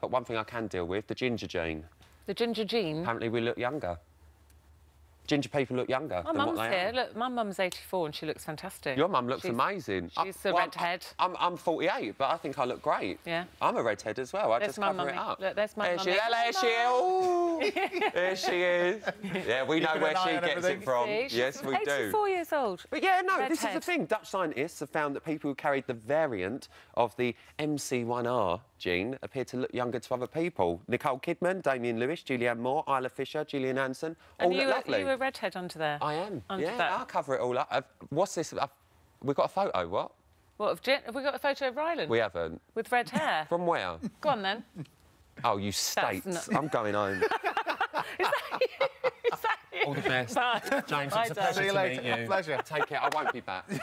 But one thing I can deal with, the ginger gene. The ginger gene. Apparently we look younger. Ginger people look younger My than what mum's they here. are. Look, my mum's 84 and she looks fantastic. Your mum looks She's- amazing. She's I- a well, redhead. I'm, I'm 48, but I think I look great. Yeah. I'm a redhead as well. I There's just my cover it mummy. up. Look, there's my there she, mummy. there she is. Ooh. there she is. Yeah, we know where an eye she on gets everything. it from. See, she's Yes, we do. 84 years old. But yeah, no, this is the Redhead. thing. Dutch scientists have found that people who carried the variant of the MC1R gene appear to look younger to other people. Nicole Kidman, Damian Lewis, Julianne Moore, Isla Fisher, Gillian Anderson, all And look you, were, lovely. you were redhead under there. I am. Under yeah, that. I'll cover it all up. I've, what's this? I've, we've got a photo, what? What, of Jen, have we got a photo of Rylan? We haven't. With red hair? From where? Go on then. Oh, you states. not- I'm going home. Is that you? All the best. Bye. James, Bye, it's a pleasure See you to later. meet you. Pleasure. Take it. I won't be back. Is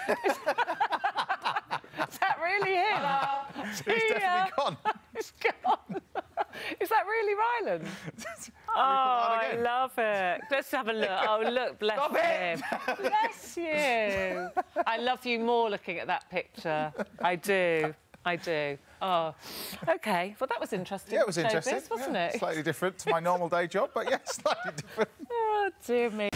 that really him? He's He, definitely uh, gone. It's gone. Is that really Rylan? Oh, I love it. Let's have a look. Oh, look, bless Stop it. him. bless you. I love you more looking at that picture. I do. I do. Oh, OK. Well, that was interesting. Yeah, it was interesting. wasn't Yeah, it? Slightly different to my normal day job, but yeah, slightly different. Oh, dear me.